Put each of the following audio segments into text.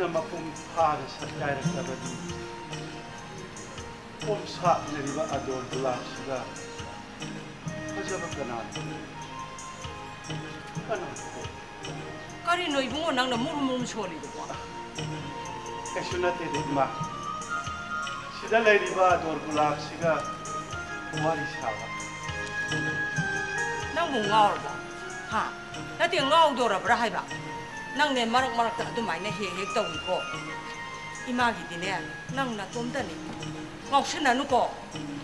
nama pum pare sa kaira kabadi. Pum sa neriba adon belas da. Kajaba kanan. Kanan ko. Kari no ibu mo nang na muru muru choli do kwa. Kasuna te de ma. Sida leriba adon belas siga. Kumari sawa. Nang mo ngaw ba. Ha. Nanti ngaw do ra bra hai ba. nang ne marok marok ta du mai ne he he ta wi ko ima gi di ne nang na tom da ni ngok shin na nu ko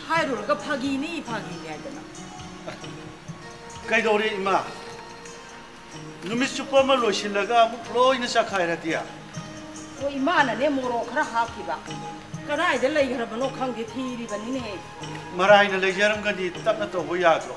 hai ru ga pha gi ni pha gi ne da kai do re ima numi super ma lo shin la ga mu lo in sa khai ra dia ko ima na ne mo ro khra ha ki ba kana ai de lai ga ba no khang ge thi ri ba ni ne marai na lai jaram ga di tap na to ho ya ko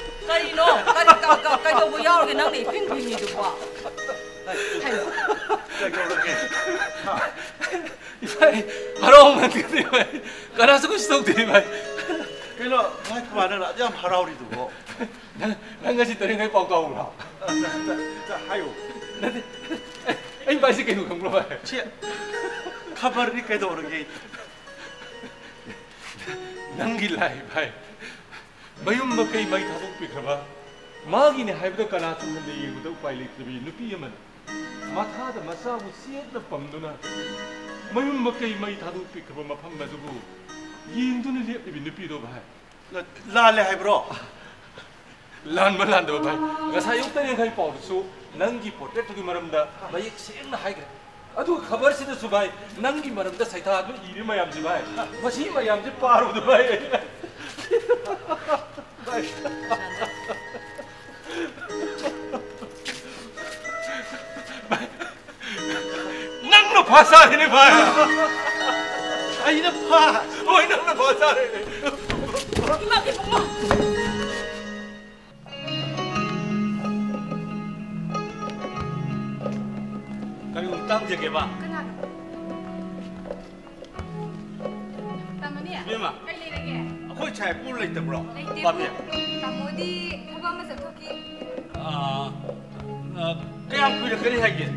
该你弄，该你搞搞，该就不要了，给弄你拼拼你的话。哎，哈哈哈！再给我点。哎，哈喽，兄弟们，干啥子？我是兄弟们。给了，我不玩呢，这样怕老李的我。那那个是等你来报告了。这这还有，那哎，你把这给我扔了呗。切，看把你给多少给。能给来呗。ꯃꯌꯨꯝ ꯃꯀꯩ ꯃꯩ ꯊꯥꯗꯣꯛꯄꯤꯈ꯭ꯔꯕ ꯃꯥꯒꯤꯅꯦ ꯍꯥꯏꯕꯗ ꯀꯅꯥ ꯊꯨꯡꯍꯟꯗ ꯌꯦꯡꯕꯗ ꯎꯄꯥꯏ ꯂꯩꯇ꯭ꯔꯕꯤ ꯅꯨꯄꯤ ꯑꯃꯅ ꯃꯊꯥꯗ ꯃꯆꯥꯕꯨ ꯆꯦꯠꯅ ꯄꯝꯗꯨꯅ ꯃꯌꯨꯝ ꯃꯀꯩ ꯃꯩ ꯊꯥꯗꯣꯛꯄꯤꯈ꯭ꯔꯕ ꯃꯐꯝ ꯑꯗꯨꯕꯨ ꯌꯦꯡꯗꯨꯅ ꯂꯦꯞꯂꯤꯕꯤ ꯅꯨꯄꯤꯗꯣ ꯚꯥꯏ ꯂꯥꯜꯂꯦ ꯍꯥꯏꯕ꯭ꯔꯣ ꯂꯥꯟꯕ ꯂꯥꯟꯗꯕ ꯚꯥꯏ ꯉꯁꯥꯏ ꯑꯌꯨꯛꯇ ꯌꯦꯡꯈꯩ ꯄꯥꯎꯗꯁꯨ ꯅꯪꯒꯤ ꯄꯣꯔꯇ꯭ꯔꯦꯠꯇꯨꯒꯤ ꯃꯔꯝꯗ ꯃꯌꯦꯛ ꯁꯦꯡꯅ ꯍꯥꯏꯈ꯭ꯔꯦ ꯑꯗꯨꯒ ꯈꯕꯔꯁꯤꯗꯁꯨ ꯚꯥꯏ ꯅꯪꯒꯤ ꯃꯔꯝꯗ ꯁꯩꯊꯥꯗꯨ ꯏꯔꯤ ꯃꯌꯥꯝꯁꯦ ꯚꯥꯏ ꯃꯁꯤ ꯃꯌꯥꯝꯁꯦ ꯄꯥꯔꯨꯕꯗ ꯚꯥꯏ năng nó phá xa thế này phải ấy nó phá ôi năng nó phá xa thế này 이만 개 봉마 그리고 땅 저게 봐 잘 뿔을 레이트브로 밤에 나머지 해보면서 토끼 아 그냥 그래 그래 하게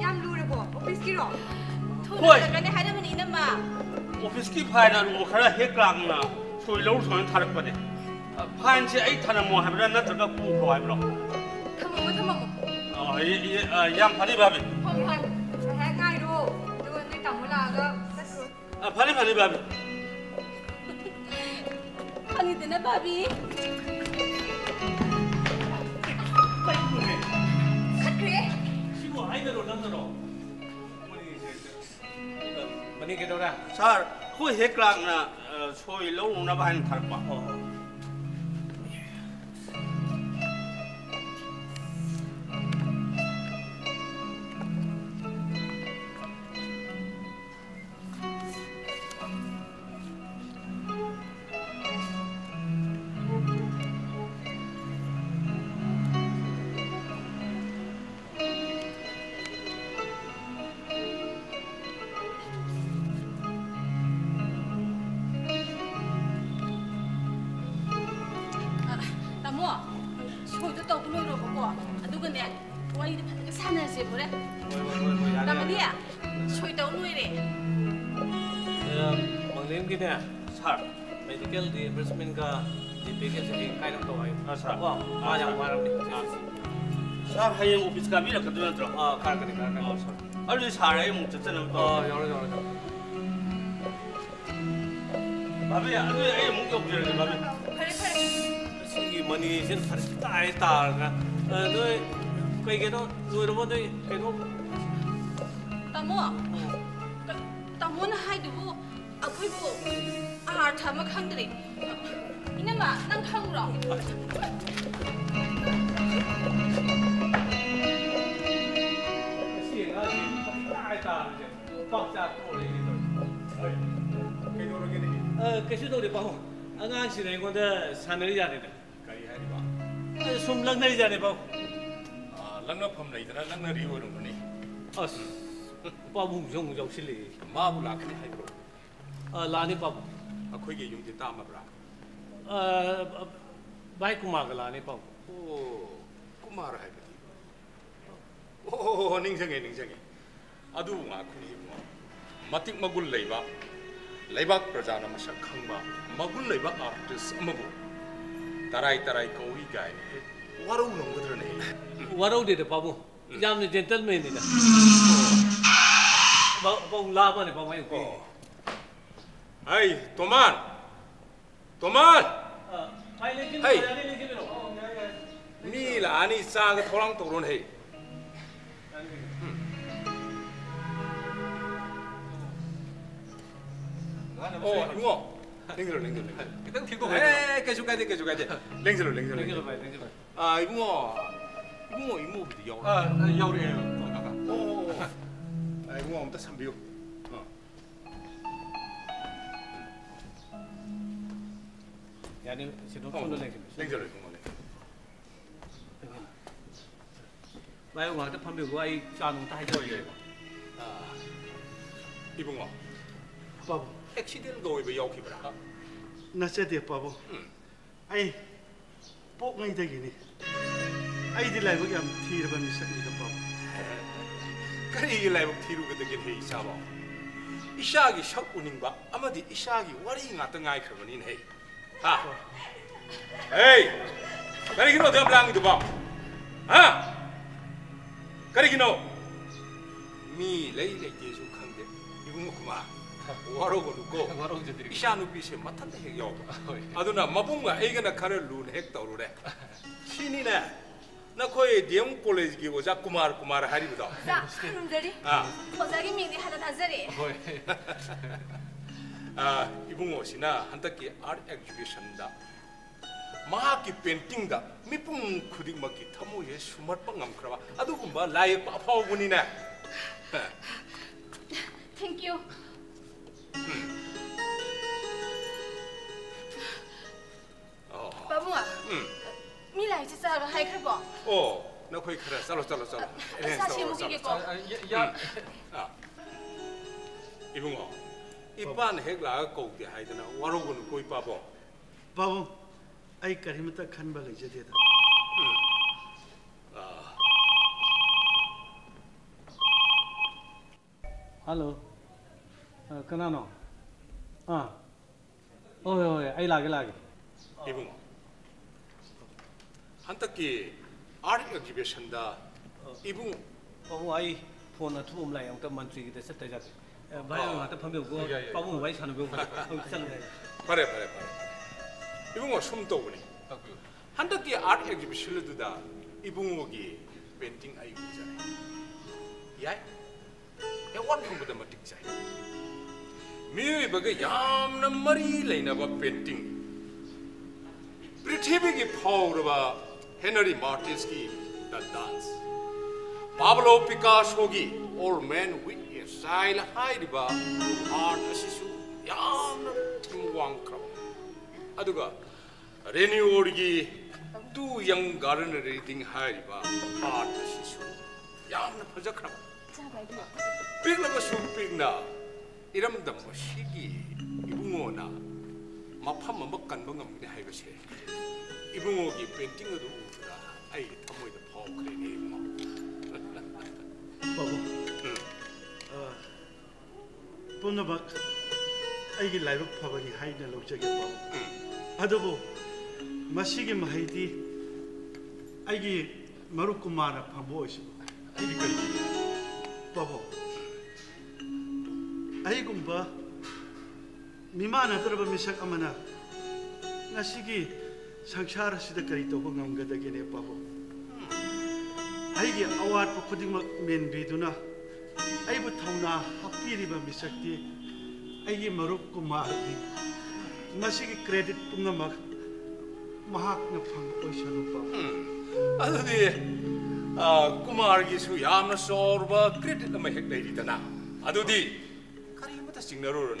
얌 루르고 오피스키로 토를 그래 하려면 이놈아 오피스키 파이는 뭐 그래 해글랑나 소위 로우선 타르거든 파인지 에이 타는 뭐 하면 나들가 부고 하면 타먹어 타먹어 어이이양 파리 밥이 펑펑 해가이로 누구 내 담을 나가 아 파리 파리 밥이 탕이 되나 밥이? 그래? 시부 아이들 올라서로 머니 게도라 잘 후에 해클랑 나 소일로 우나 바인 탈 거. Kabila ka duwan tro. Ah, kar ka de kar ka. Ar ju sa rai mu tsen na to. Ah, yo lo yo lo. Babi ya, anu ai mu ko ju de babi. Khare khare. Singi mani sin khare tai tar ka. Ah, do kai ke no, do ro mo do kai no. Ta mo. Ta mo na hai du bu. A khui bu. Ar tha ma khang de. Inama, nang khang ro. 下放下过了一个给多少给的？呃，给许多的包，俺俺现在我的三百里家的的。可以还的吧？呃，从冷那里家的包。啊，冷那碰了一点，冷那里我弄的。啊，包不用我叫起来。马不拉开还有。啊，拉的包。啊，可以用的大嘛不啦？呃，白姑妈个拉的包。哦，姑妈还个。哦，宁生给宁生给。adu nga khuni mo matik magul leiba leibak praja na masak khangba magul leiba artist amabu tarai tarai kawi gai he warau nong gadra ne warau de de babu jam ne gentleman ne na ba ba la ba ne ba mai ko ai toman toman ai lekin ai lekin mi la ani sang tholang toron he 어, 용어. 랭글러 랭글러. 일단 들고 가야 돼. 에이, 계속 가야 돼. 계속 가야 돼. 랭글러 랭글러. 랭글러 봐야 돼. 아, 이붕어. 이붕어 이모 비디 여. 아, 아, 여우래요. 어, 가가. 오. 아, 이붕어 엄다 삼비요. 어. 야니 제도 폰을 랭글러. 랭글러 이붕어. 마이 왕한테 판매 뭐 와이 자농 다 해줘야 돼. 이붕어. 시델 거기 여기브라 나세대 바보 아이 뽀ngay 되기니 아이들 라이브 ям 티르바 미sak니다 바보 그리 라이브 티루가 되긴 해 이사봐 이샤기 셔꾸닝과 아마디 이샤기 와리 같은 아이 그러니 해 아, 에이, 그리 기노 더 블랑이도 봐, 아, 그리 기노 미 레이 레이 예수 칸데 이거 뭐구마 와로고 누고 와로고 저들이. 이샤 누비세 맡았다 해요 아두나 마 waro go go waro je diri isha nu pise mathan de yo aduna mabum ga ege na kare lun hek ta ru re chini na na ko e diem college gi oja kumar kumar hari bu da sa hanum deri ha oja gi mi ni hada da zeri hoi 아 이분 옷이나 한타기 아트 엑지비션다 마기 페인팅다 미풍 쿠딩마기 타모예 수마빵 암크라바 아두군바 라이 파파오군이네 거기 그래. 살로 살로 살로. 사실 무기겠고. 아, 야, 야, 아, 이봉호. 이반 핵라 거기 하이드나 와로군 거기 빠보. 바보 아이 까리부터 à ôi ôi ai là cái là cái 이봉호. 한때기 아트 엑지비션다. 이봉호. 바보 ai phone thu um lại ông tâm mantri cái set tay ra भाई ngạc thăm biểu của 야, 야, 야. 바보 người vay sản biểu ông chân này 그래 그래 그래. 이봉호 숨도구니. 아, 그, 한덕기 아트 엑지비션르드다 이봉욱이 펜팅 아이고 있잖아 야 애완 공부도 못 찍자 미의버가 얌나 머리 레이나바 펜팅 पृथ्वी फाउरबा Henry Matisse की the dance Pablo Picasso की old man with a style हाइरिबा art असिसु याम थिमवांक्रा अदुगा रेनिओडगी दु यंग गार्डन रीडिंग हाइरिबा आर्ट असिसु याम फजखरा 빅나버수 빅나 이름도 뭐 시기 이붕어나 마파 뭐 먹간 뭔가 뭐냐 하이버세 이붕어기 밴팅어도 들어봐. 미삭 아마나 나시기 संसार से कई तब गमगदगेने पाबो अगर खुद मेनबीदना थौना हपीब मिसक्ति अगी क्रेडिट पुनमक फंग ओइसनुपा अलदि कुमार की सु यामना क्रेडिट अम हेक लेरिदना अदुदि करिमता सिंगनरुरन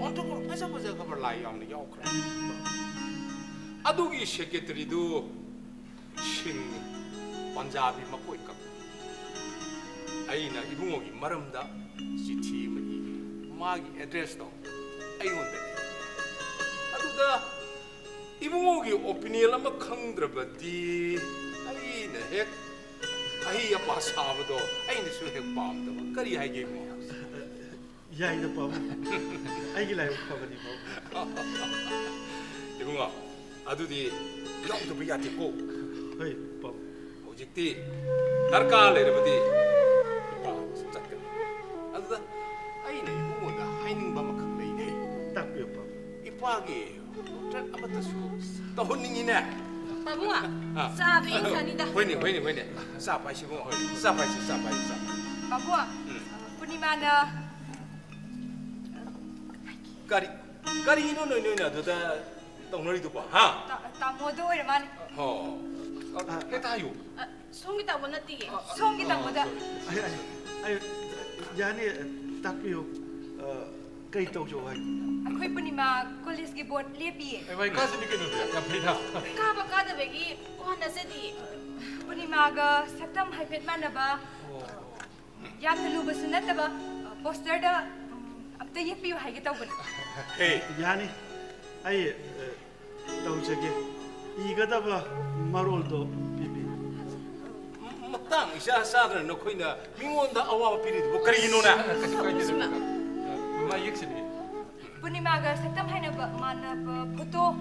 온통으로 빠져보자 그걸 라이 없는 게 오크라. 아독이 새끼들이도 신 원자압이 먹고 있고. 아이나 이붕옥이 말합니다. 시티임은 이 마기 애드레스도 아이온데 아두다 이붕옥이 오피니엘 아마 캉드라바디? 아이나 핵. 아이 아빠 사부도 아이나 수핵 밤도 그리 하게 뭐. ยายจะปอมไอ้กี่ไรพอกันดีพอดีกว่าอาดูดีเราจะไปยัดที่กูเฮ้ยปอมโอจิตีนักการเลยนะบดีปอมสุดจัดกันอาดูดะไอ้เนี่ยกูว่าจะให้หนึ่งบ้ามาขึ้นเลยเนี่ยตักเปียปอมอีป้าเกี่ยวจัดอาบัตสูต้องหนึ่งเนี่ยปอมว่าซาบินคันนี่ด่าเฮ้ยนี่เฮ้ยนี่เฮ้ยนี่ซาไปใช่ไหมเฮ้ยซาไปใช่ซาไปใช่ปอมว่าคุณนี่มาเนาะ ꯀꯔꯤ ꯀꯔꯤꯅꯣ ꯅꯣꯏ ꯅꯣꯏꯅ ꯑꯗꯨꯗ ꯇꯧꯅꯔꯤꯗꯨꯕꯣ ꯍꯥ ꯇꯥꯃꯣꯗꯣ ꯑꯣꯏꯔꯃꯥꯅꯤ ꯍꯣ ꯍꯦꯛꯇ ꯍꯥꯏꯌꯨ ꯁꯣꯝꯒꯤ ꯇꯥꯃꯣ ꯅꯠꯇꯤꯌꯦ ꯁꯣꯝꯒꯤ ꯇꯥꯃꯣꯗ ꯌꯥꯅꯤ ꯇꯥꯛꯄꯤꯌꯨ ꯀꯩ ꯇꯧꯖꯧ ꯍꯥꯏ ꯑꯩꯈꯣꯏ ꯄꯨꯔꯅꯤꯃꯥ ꯀꯣꯂꯦꯖꯒꯤ ꯕꯣꯔꯗ ꯂꯦꯞꯄꯤꯌꯦ ꯚꯥꯏ ꯀꯥꯁꯤꯅꯤ ꯀꯩꯅꯣꯗ ꯌꯥꯝ ꯐꯩꯗ ꯀꯥꯕ ꯀꯥꯗꯕꯒꯤ ꯍꯣꯠꯅꯖꯗꯤꯌꯦ ꯄꯨꯔꯅꯤꯃꯥꯒ ꯁꯛꯇꯝ ꯍꯥꯏꯐꯦꯠ ꯃꯥꯟꯅꯕ ꯌꯥꯝꯅ ꯂꯨꯕꯁꯨ ꯅꯠꯇꯕ ꯄꯣꯁꯇꯔꯗ 내 예삐요 하겠다고 에이 야니 아이 다우저게 이거다 봐 마롤도 비비 막당 이샤 사드는 놓고 있나 민원다 아와 피리도 못 그리노나 마 역시비 뿐이마가 색담 하이나 봐 마나 봐 포토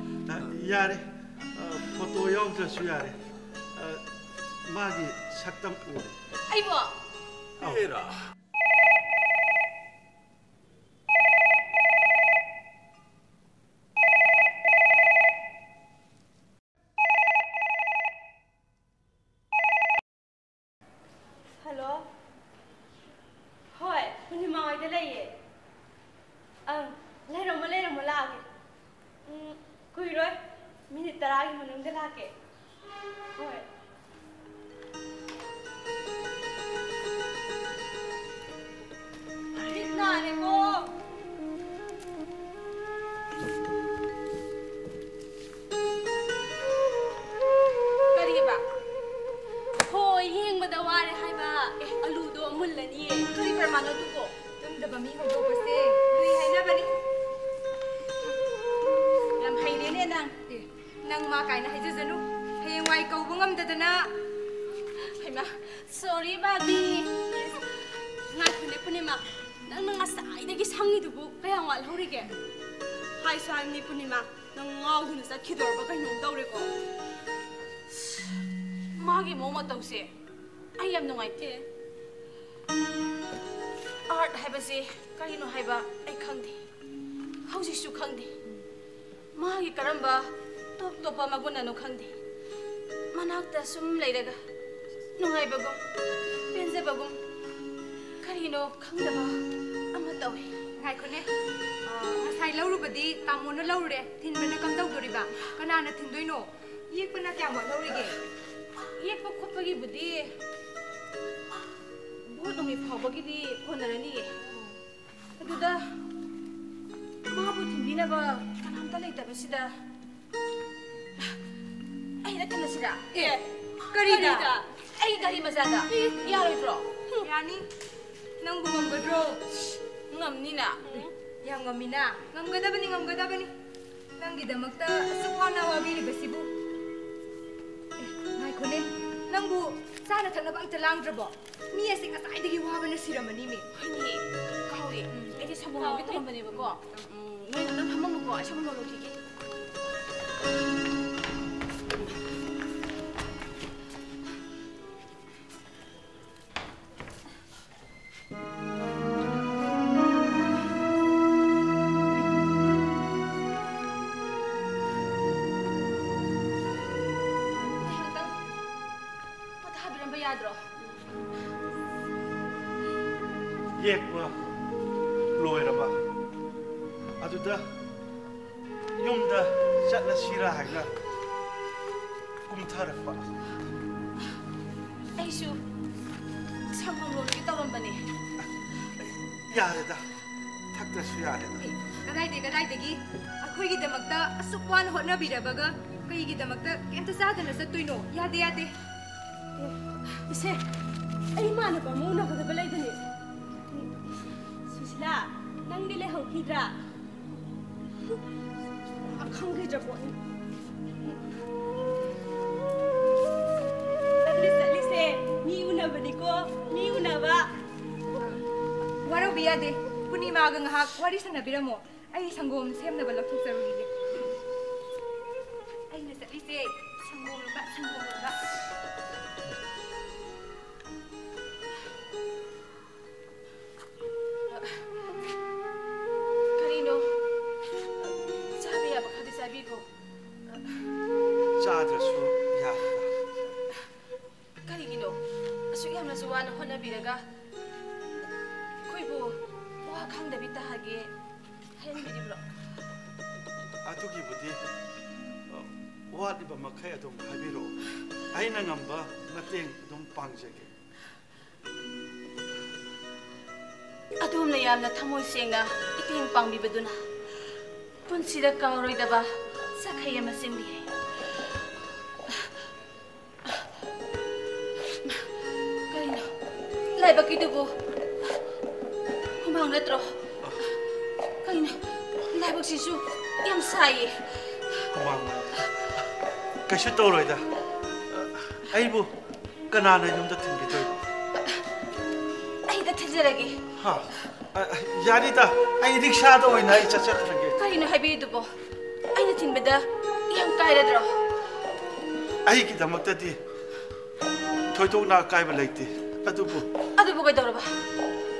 야레 포토 영저 수야레 마기 색담 오래 아이고 에라 tuli Punima. Nang nangasay, nagisangi dugo, kaya nga alhaw rige. Hai sa ni Punima, nang ngaw dun sa kidor ba kayo daw riko. Magi mo mataw si. Ay am nungay te. Art hai ba si, karino hai ba, ay kang di. Hau si su kang di. Magi karamba, top topa maguna no kang di. Manak ta sum lay daga. Nungay bagong, penze bagong, ꯀꯔꯤꯅꯣ ꯈꯪꯗꯕ ꯑꯃ ꯇꯧꯋꯤ ꯉꯥꯏꯈꯣꯅꯦ ꯑꯥ, ꯉꯁꯥꯏ ꯂꯧꯔꯨꯕꯗꯤ ꯇꯥꯃꯣꯅ ꯂꯧꯔꯨꯔꯦ ꯊꯤꯟꯕꯅ ꯀꯝꯗꯧꯗꯣꯔꯤꯕ ꯀꯅꯥꯅ ꯊꯤꯟꯗꯣꯏꯅꯣ ꯌꯦꯛꯄꯅ ꯀꯌꯥꯝ ꯋꯥꯠꯍꯧꯔꯤꯒꯦ ꯌꯦꯛꯄ ꯈꯣꯠꯄꯒꯤꯕꯨꯗꯤ ꯚꯣꯠ ꯅꯨꯃꯤꯠ ꯐꯥꯎꯕꯒꯤꯗꯤ ꯍꯣꯠꯅꯔꯅꯤꯌꯦ ꯑꯗꯨꯗ ꯃꯥꯕꯨ ꯊꯤꯟꯕꯤꯅꯕ ꯀꯅꯥꯝꯇ ꯂꯩꯇꯕꯁꯤꯗ ꯑꯩꯅ ꯊꯤꯜꯂꯁꯤꯔꯥ ꯑꯦ ꯀꯔꯤꯗ ꯑꯩ ꯒꯥꯔꯤ ꯃꯆꯥꯗ ꯌꯥꯔꯣꯏꯗ꯭ꯔꯣ ꯌꯥꯅꯤ nang bu ngam gadro ngam ni na ya ngam mi na ngam gada bani ngam gada bani nang gi damak ta sukwa na wa bi ni basi bu ngai ko ne nang bu sa na thang na bang ta lang dro bo mi ya sing asai de gi wa ba na siram ani me hai ni ka ho ye ai de sabong bi trom bani ba ko ngai ngam ham mo ko asam lo lo ki ki ꯌꯥꯔꯦꯗ ꯊꯛꯇ꯭ꯔꯁꯨ ꯌꯥꯔꯦꯗ ꯀꯗꯥꯏꯗꯒꯤ ꯀꯗꯥꯏꯗꯒꯤ ꯑꯩꯈꯣꯏꯒꯤꯗꯃꯛꯇ ꯑꯁꯨꯛ ꯋꯥꯅ ꯍꯣꯠꯅꯕꯤꯔꯕꯒ ꯀꯩꯒꯤꯗꯃꯛꯇ ꯀꯩꯝꯇ ꯆꯥꯗꯅ ꯆꯠꯇꯣꯏꯅꯣ ꯌꯥꯗꯦ ꯌꯥꯗꯦ ꯏꯁꯦ ꯑꯩ ꯏꯃꯥꯟꯅꯕ ꯑꯃ ꯎꯅꯒꯗꯕ ꯂꯩꯕꯅꯦ ꯁꯨꯁꯤꯂꯥ ꯅꯪꯗꯤ ꯂꯩꯍꯧꯈꯤꯗ꯭ꯔꯥ ꯈꯪꯈꯤꯗ꯭ꯔ ꯄꯣꯠꯅꯤ ꯆꯠꯂꯤ ꯆꯠꯂꯤꯁꯦ ꯃꯤ ꯎꯅꯕꯅꯤꯀꯣ ꯃꯤ ꯎꯅꯕ ವರ ವಿಯಾದೆ ಪುನಿ ಮಾಗಂಗ ಹಾಕ್ ವರಿಸನ ಬಿರಮೋ ಐ ಸಂಗೋಂ ಸೇಮ್ನ ಬಲ್ಲ ತುಸರುನಿ ಹಾಗೆ ಹೆಂಗಿದ್ರು ಅದುಗಿ ಬುದ್ಧಿ ವಾದಿಬ ಮಖೈ ಅದೊಂ ಹಬಿರೋ ಐನ ನಂಬ ಮತ್ತೆ ಅದೊಂ ಪಾಂಗ್ಜೆಗೆ ಅದೊಂ ನಯಾಮ್ನ ಥಮೋಯ್ ಸೇಂಗ ಇತಿಂ ಪಾಂಗ್ಬಿ ಬದುನ ಪುನ್ಸಿದ ಕಾಂರೋಯ್ದಬ ಸಖೈಯ ಮಸಿಂಬಿ ಕೈನ ಲೈಬಕಿದುಬು ಹುಮಾಂಗ್ಲತ್ರೋ ꯂꯥꯏꯕꯛꯁꯤꯁꯨ ꯌꯥꯝ ꯁꯥꯏꯌꯦ ꯍꯨꯃꯥꯡ ꯀꯩꯁꯨ ꯇꯧꯔꯣꯏꯗ ꯑ, ꯑꯩꯕꯨ ꯀꯅꯥꯅ ꯌꯨꯝꯗ ꯊꯤꯟꯕꯤꯗꯣꯏꯅꯣ ꯑꯩꯗ ꯊꯤꯟꯖꯔꯒꯦ ꯍꯥ ꯑ, ꯑ, ꯌꯥꯅꯤꯗ ꯑꯩ ꯔꯤꯛꯁꯥꯗ ꯑꯣꯏꯅ ꯑꯩ ꯆꯠꯆꯈ꯭ꯔꯒꯦ ꯀꯔꯤꯅꯣ ꯍꯥꯏꯕꯤꯔꯤꯗꯨꯕꯣ ꯑꯩꯅ ꯊꯤꯟꯕꯗ ꯌꯥꯝ ꯀꯥꯏꯔꯗ꯭ꯔꯣ ꯑꯩꯒꯤꯗꯃꯛꯇꯗꯤ ꯊꯣꯏꯗꯣꯛꯅ ꯑꯀꯥꯏꯕ ꯂꯩꯇꯦ ꯑꯗꯨꯕꯨ ꯑꯗꯨꯕꯨ ꯀꯩꯗꯧꯔꯕ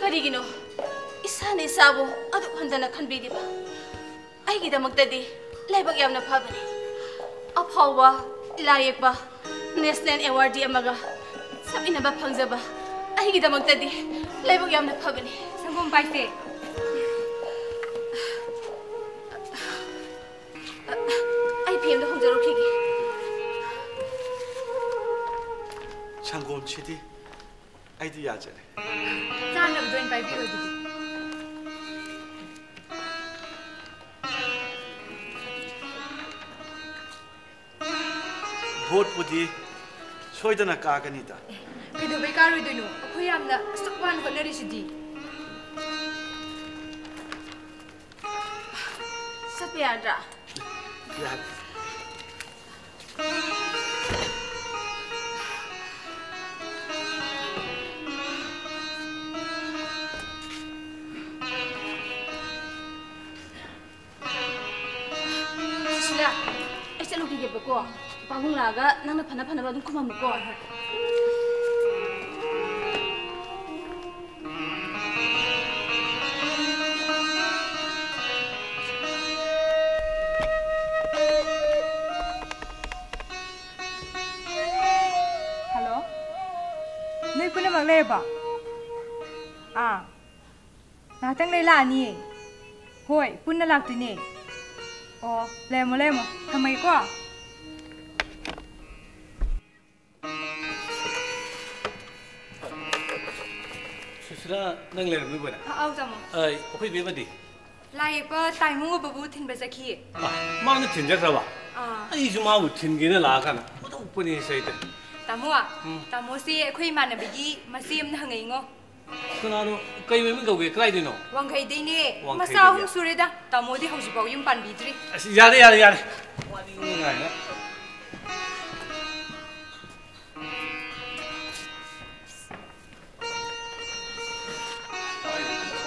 ꯀꯔꯤꯒꯤꯅꯣ ꯏꯁꯥꯅ ꯏꯁꯥꯕꯨ ꯑꯗꯨꯛ ꯍꯟꯊꯅ ꯈꯟꯕꯤꯔꯤꯕ ꯑꯩꯒꯤꯗꯃꯛꯇꯗꯤ ꯂꯥꯏꯕꯛ ꯌꯥꯝꯅ ꯐꯕꯅꯤ ꯑꯐꯥꯎꯕ ꯂꯥꯏ ꯌꯦꯛꯄ ꯅꯦꯁꯅꯦꯜ ꯑꯦꯋꯥꯔꯗꯤ ꯑꯃꯒ ꯁꯛꯃꯤꯟꯅꯕ ꯐꯪꯖꯕ ꯑꯩꯒꯤꯗꯃꯛꯇꯗꯤ ꯂꯥꯏꯕꯛ ꯌꯥꯝꯅ ꯐꯕꯅꯤ ꯁꯪꯒꯣꯝ ꯄꯥꯏꯁꯦ ꯑꯩ ꯐꯦꯝꯗ ꯍꯣꯡꯖꯔꯨꯈꯤꯒꯦ ꯁꯪꯒꯣꯝꯁꯤꯗꯤ ꯑꯩꯗꯤ ꯌꯥꯖꯔꯦ ꯆꯥꯅꯕꯗꯣ ꯑꯣꯏꯅ ꯄꯥꯏꯕꯤꯔꯣ ꯑꯗꯨꯗꯤ ꯚꯣꯠꯄꯨꯗꯤ ꯁꯣꯏꯗꯅ ꯀꯥꯒꯅꯤꯗ ꯀꯩꯗꯧꯕꯩ ꯀꯥꯔꯣꯏꯗꯣꯏꯅꯣ ꯑꯩꯈꯣꯏ ꯌꯥꯝꯅ ꯑꯁꯨꯛ ꯋꯥꯅ ꯍꯣꯠꯅꯔꯤꯁꯤꯗꯤ ꯆꯠꯄ ꯌꯥꯗ꯭ꯔꯥ ꯌꯥꯔꯦ ꯁꯤꯂꯥ ꯑꯩ ꯆꯠꯂꯨꯈꯤꯒꯦꯕꯀꯣ 방콕 나가 낭나 파나 파나 받은 그만 먹 고. 할 로? 내 군에 막 내 봐. 아, 나 땅래 라 니. 호 이, 군나 락드 니. 어, 레모 레 모, 가만히 있 고. ra nâng lên với bữa nào ông chồng ờ có biết vấn đề lại bơ tài mua bơ bút thìn bơ sẽ khi à mà nó thìn chắc sao à ai chú mau thìn cái nó là cái nào mà đâu bận gì sai thế tamu à tamu si khi mà nó bị gì mà xem nó ngay ngô 그나노 까이면 거기 까이드노 왕가이드니 마사 홍수레다 따모디 홍수박 좀 반비드리 야래 야래 야래 와디 용나야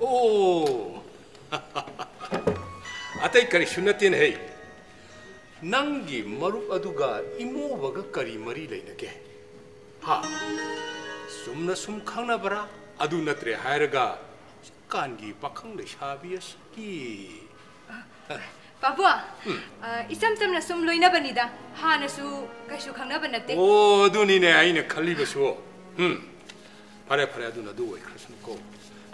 おあたいからしゅなてんへいなんぎまるあどがいもわがかりまりらいなけはそんなそんかんなばらあどなてれはやらがかんぎぱかんでしゃびやすき बाबू इसम समना सुम लोइना बनीदा हाँ न सु कैसु खाना बनाते ओ दुनी ने आई ने खली बसो हम्म फरे फरे दुना दुई कृष्ण को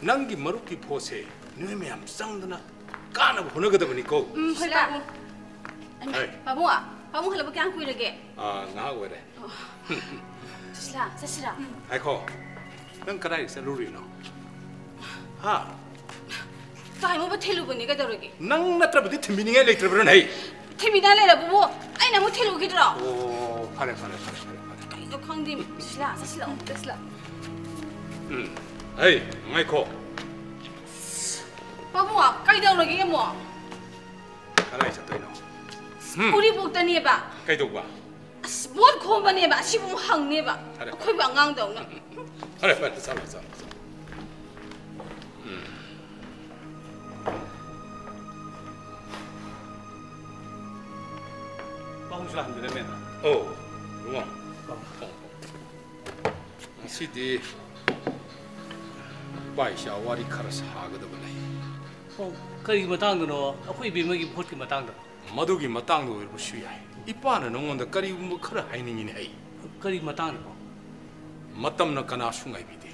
낭기 마룩기 포세 뇌메암 쌍드나 까나고 보내거다 보니까 음, 홀라. Hey. 바보아, 바보 할라고 그냥 꾸이르게. 아 나하고 그래 사실아, 사실아. 아이코 넌 그라이 셀루리노 하 가이 뭐 텔루브니 가더르게. 낭 나트라부디 틈비닝에 레이트르브런 헤이 태미다 레라 부부. 아이나 뭐 텔루기 들어. 오 파레 파레 파레 파레 파레 가이도 康디. 사실아, 사실아. 됐어. 음 헤이 아이코 바보아, 가이더르게 뭐. 그라이 샷도이노 우리 복다니 봐. 까이도 봐 아스 뭘 고만해 봐. 시부 항네 봐. 잘해. 거기 방황도 나. 파레 파레 살아 살아 방수 안 되면 오 응어 시디 바이샤 와리 카라스 하거든 보네 어, 그이 마땅도노 아코이 비머기 포트 마땅도 마두기 마땅도 이러고 쉬야 이빠는 응원다 까리 뭐 카라 하이닝이네 헤이 그이 마땅도 matam na kana sungai bidi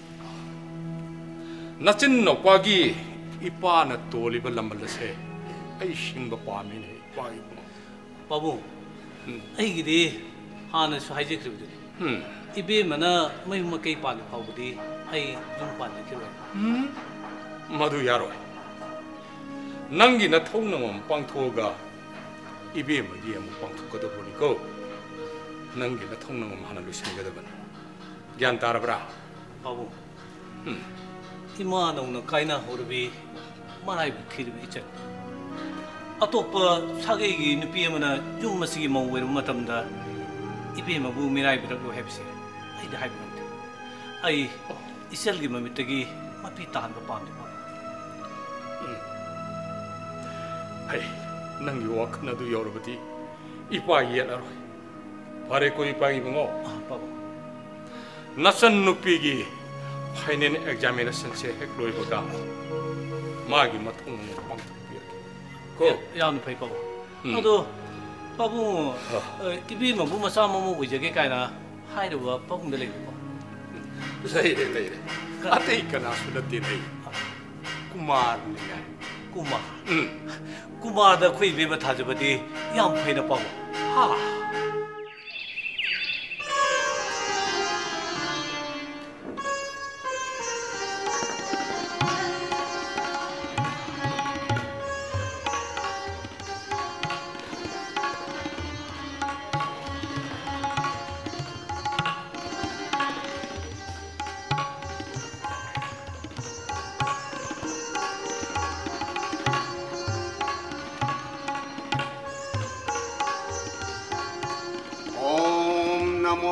nachin no kwagi ipa na toli ba lambal se ai shing ba pa min he pai 바보 음. 아이기디 하나수 하이제크르도 hm 이베마나 마이마 케이 파니 파우디 아이 좀 파니 키로 madu yaro nangi na thong na mom pang はい運搬できるうん？まどやろナンギなトウナンパントウがイビエムギエムパントウカドボリゴナンギなトウナンハナルシンガドバナギャンタラブラパブ今ののカイナホルビマライブキルビチェあとぱサゲギヌピエムなジュンマスギモンウェルマタムダイビエムブミライブラゴヘプシアイダハイブランテアイ ꯏꯆꯜꯒꯤ ꯃꯃꯤꯠꯇꯒꯤ ꯃꯄꯤ ꯇꯥꯍꯟꯕ ꯄꯥꯝꯃꯤꯕ ꯐꯩ ꯅꯪꯒꯤ ꯋꯥꯈꯜ ꯑꯗꯨ ꯌꯧꯔꯕꯗꯤ ꯏꯄꯥ ꯌꯦꯠꯂꯔꯣꯏ ꯐꯔꯦꯀꯣ ꯏꯄꯥꯒꯤ ꯏꯕꯨꯡꯉꯣ ꯅꯆꯟ ꯅꯨꯄꯤꯒꯤ ꯐꯥꯏꯅꯦꯜ ꯑꯦꯛꯖꯥꯃꯤꯅꯦꯁꯟꯁꯦ ꯍꯦꯛ ꯂꯣꯏꯕꯒ ꯃꯥꯒꯤ ꯃꯊꯧ ꯃꯑꯣꯡ ꯄꯥꯡꯊꯣꯛꯄꯤꯔꯒꯦ ꯀꯣ ꯌꯥꯝꯅ ꯐꯩ ꯄꯥꯕꯨ ꯑꯗꯣ ꯄꯥꯕꯨꯡ ꯏꯕꯦꯝꯃꯕꯨ ꯃꯆꯥ ꯃꯃꯧ ꯑꯣꯏꯖꯒꯦ ꯀꯥꯏꯅ ꯍꯥꯏꯔꯨꯕ ꯄꯥꯕꯨꯡꯗ ꯂꯩꯕꯀꯣ Leire, leire. Ateica naasuna tenei. Kumarni gai. Kumar. Kumar Hmm. Kumarda kui beba thajabadi yam phaina pawa. Ha.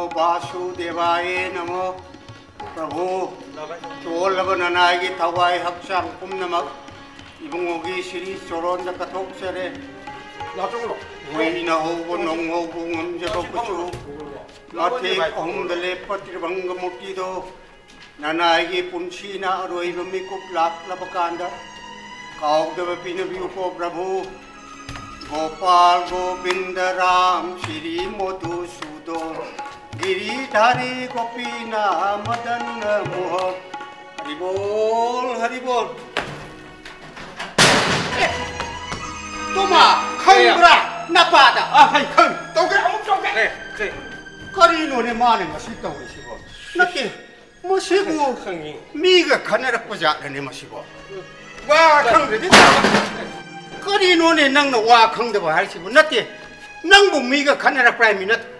वासुदेवाय नमो प्रभु। चोल तोलबनागी थवाई हक्चाम पुनमक इबुंगी श्री चोरों कथोक चरे मोइन हो नोंगो बुंगम जब कुछ लाथे अहमद लेप त्रिभंग मुटी दो ननागी पुंशी ना अरोई बमी कुप लाख प्रभु। गोपाल गोविंद राम श्री मधुसूदन गिरिधारी गोपीना मदन मोह हरि बोल हरि बोल तुमा खंबरा नपादा 아하이 큰 또그래 아무 좀 kre kre 거리노네 마는 것이 떠오르시고 나게 뭐시고 khangi 미가 가나락보자 않네 뭐시고 와 강그지 거리노네 낭노 와 강도 할시고 나게 낭부 미가 가나락 프라이미나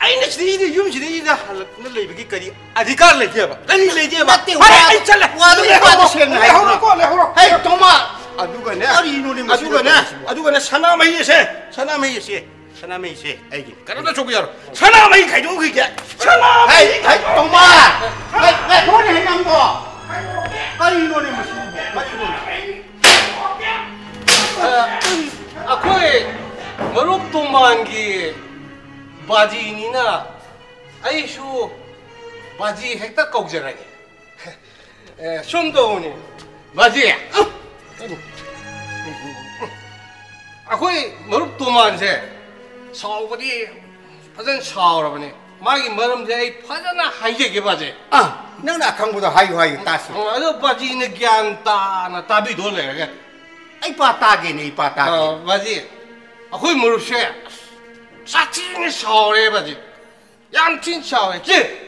ꯑꯩꯅ ꯁꯤꯗꯩꯁꯤꯗ ꯌꯨꯝꯁꯤꯗꯩꯁꯤꯗ ꯍꯜꯂꯛꯇꯨꯅ ꯂꯩꯕꯒꯤ ꯀꯔꯤ ꯑꯙꯤꯀꯥꯔ ꯂꯩꯒꯦꯕ ꯅꯪ ꯂꯩꯒꯦꯕ ꯅꯠꯇꯦ ꯑꯩ ꯆꯠꯂꯦ ꯋꯥꯗꯣ ꯋꯥꯗꯣ ꯁꯦꯡꯅ ꯍꯥꯏꯍꯧꯔꯣꯀꯣ ꯂꯩꯍꯧꯔꯣ ꯍꯦ ꯇꯣꯃꯥ ꯑꯗꯨꯒꯅꯦ ꯀꯔꯤꯅꯣꯅꯦ ꯑꯗꯨꯒꯅꯦ ꯑꯗꯨꯒꯅꯦ ꯁꯅꯥꯃꯍꯤꯁꯦ ꯁꯅꯥꯃꯍꯤꯁꯦ ꯁꯅꯥꯃꯍꯤꯁꯦ ꯑꯩꯒꯤ ꯀꯔꯝꯅ ꯆꯣꯛꯄ ꯌꯥꯔꯣ ꯁꯅꯥꯃꯍꯤ ꯈꯥꯏꯗꯣꯛꯈꯤꯒꯦ ꯁꯅꯥ 이 핵다 꺾잖아니. 좀더 오니. 맞지? 아, 거의 머름 도만세. 사오버디 파전 사오라버니. 마기 머름제 파전나 하이게 개바지. 아, 너나 강보다 하이 하이 따스. 어, 바지 이 기안따 나 따비 돌래. 아이 빠따게네 이 빠따게. 어, 맞지? 아, 거의 머름세. 사치는 사오래 바지. 양친 사오래. 지?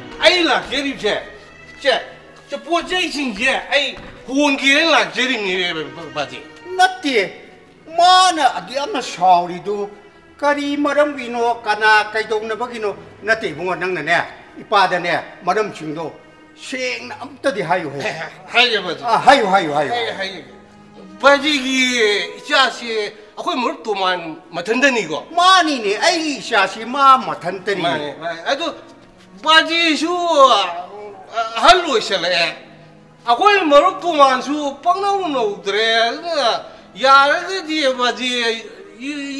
အဲ့လာကျဲရီချက်ချက်ချပေါ်ကျိတ်ချင်းရဲ့အဲ့ဝန်ကြီးလာကျဲရီနေပဲပါတိနတ်တီမာနာအဒီအမရှော်ရီတို့ကရီမရမ်ဝီနိုကနာကိုင်တုံနဘကီနိုနတ်တီဘုံကနန်းနဲ့อีปาเดเนี่ยมาดมชิงโดเชงน้ำตดิหาอยู่เฮ้หายอยู่บ่อ่าหายอยู่หายอยู่หายอยู่หายอยู่บาจีกีชาชีอะค่อยมรตัวมันมาทันตะนี่ก็มานี่นี่ไอ้ชาชีมามาทันตะนี่มานี่ไอ้ตัว ꯄꯥꯖꯤꯁꯨ ꯑꯍꯜ ꯑꯣꯏꯁꯜꯂꯛꯑꯦ ꯑꯩꯈꯣꯏ ꯃꯔꯨꯞ ꯇꯣꯉꯥꯟꯁꯨ ꯄꯪꯅꯧ ꯅꯧꯗ꯭ꯔꯦ ꯑꯗꯨꯅ ꯌꯥꯔꯒꯗꯤ ꯕꯥꯖꯤ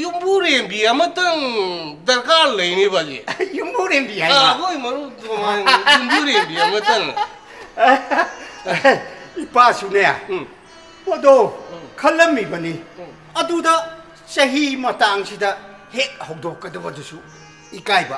ꯌꯨꯝꯕꯨꯔꯦꯝꯕꯤ ꯑꯃꯇꯪ ꯗꯔꯀꯥꯔ ꯂꯩꯅꯤ ꯕꯥꯖꯤ ꯌꯨꯝꯕꯨꯔꯦꯝꯕꯤ ꯍꯥꯏꯕ ꯑꯩꯈꯣꯏ ꯃꯔꯨꯞ ꯇꯣꯉꯥꯟ ꯌꯨꯝꯕꯨꯔꯦꯝꯕꯤ ꯑꯃꯇꯪ ꯏꯄꯥꯁꯨꯅꯦ ꯑꯗꯣ ꯈꯜꯂꯝꯃꯤꯕꯅꯤ ꯑꯗꯨꯗ ꯆꯍꯤ ꯃꯇꯥꯡꯁꯤꯗ ꯍꯦꯛ ꯍꯧꯗꯣꯛꯀꯗꯕꯗꯨꯁꯨ ꯏꯀꯥꯏꯕ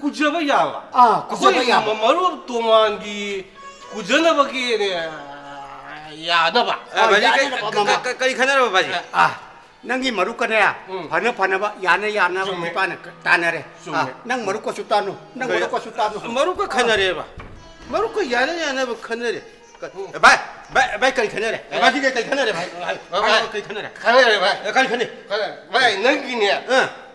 디 야래 해봐 구저봐 야와. 아, 구저봐 야와. 마마로 도만기 구저나 바기네. 야나 봐. 아, 야네 봐, 마마. 까리 카나라 바지 아 낭기 마루카네야 응. 파나 파나바 야네 야나 좀 해. 파나 따나래 좀아 해. 낭 마루카 수타노 낭 마루카 수타노 마루카 카나레 봐 마루카 야네 야네 봐 카나레 바이 바이 바이 까리 카나레 바지 까리 카나레 바이 바이 까리 카나레 가래 봐. 까리 카네 가래. 봐. 능기네. 응 루홍버드네. 아싸 루홍보다 더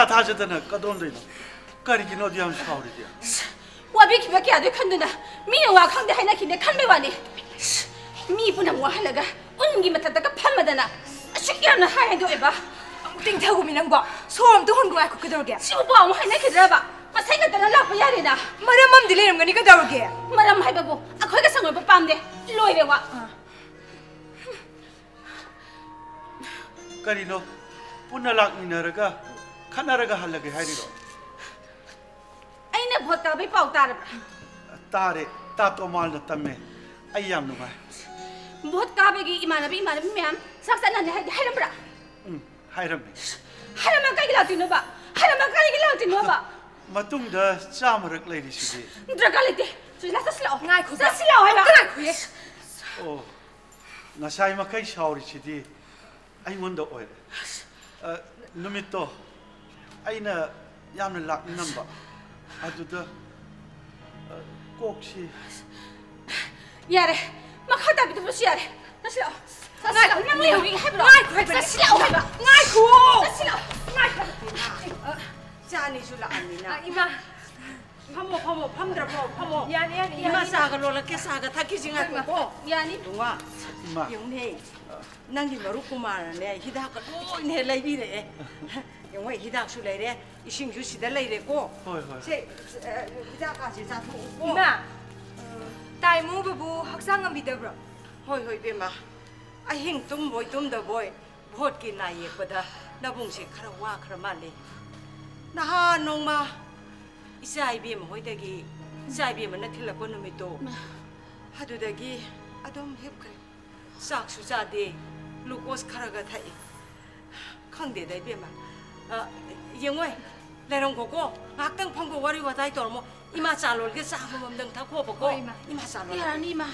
다 다졌다나 까돈도이노 까리긴 어디 한 사오리디야 와비 기밖에 안 돼, 칸누나. 미는 와 강대 하나 긴데 칸매 와니. 미분한 와 하나가 온기 맡았다가 판마다나. 쉽게는 하얀도 해봐. Tinh theo của mình đang bỏ. Số ông tôi hôn của ai của cái đầu kìa. 시부 뭐 하나 기다려봐. 아 생각보다 나빠 야리나. Mà ra mâm thì lên làm cái này cái đầu kìa. 마람 하이바보. 아 거기가 상을 못 밤데. 로이래 와. 까리노 뿌나락 미나르가 خنارگا حال لگی هایی رو اینه بھوتا بھی پاؤ تارے پر تارے تا تو مال نتا میں ایام نو بھائی بھوت کابے گی ایمان ابھی ایمان ابھی میں سب سے نانے ہیں حیرم برا حیرم بھی حیرم اکای گلاو تینو با حیرم اکای گلاو تینو با مطم دا چام رک لیدی شدی درگا لیدی سوچنا سسلاو نائی کھو با سسلاو ہے با کنائی کھو یہ نشای مکای شاوری شدی ایمان دا اوئر aina yamna lak namba aduda kokshi yare ma khata bi tu shi yare nasila nasila nang le ngi hebro ngai ku hebro nasila o hebro ngai ku nasila ngai ku jani ju la amina ima 파모 파모 팜드라 파모 파모 야니 야니 이마 사가 로라 케 사가 타키 징아 고 야니 동아 이마 용해 난기 머루꾸마네 히다가 로네 라이비네 영화 희닥수 레레 이신규 시대 레레고 제 희닥까지 자투고 이마 다이모 부부 학상은 믿어브라 호이 호이 베마 아 행동 뭐이 좀더 뭐이 벗기 나이 예쁘다 나 봉세 카라 와 카라 말리 나하 농마 이사이 베마 호이다기 이사이 베마 나 틀라고 놈이도 하두다기 아돔 헵크레 싹수 자디 루코스 카라가 타이 캉데다 베마 因为那种哥哥，阿刚碰过我的话太多了么？你妈咋了，你查我们能他过不过？你妈查了。你啊，你妈。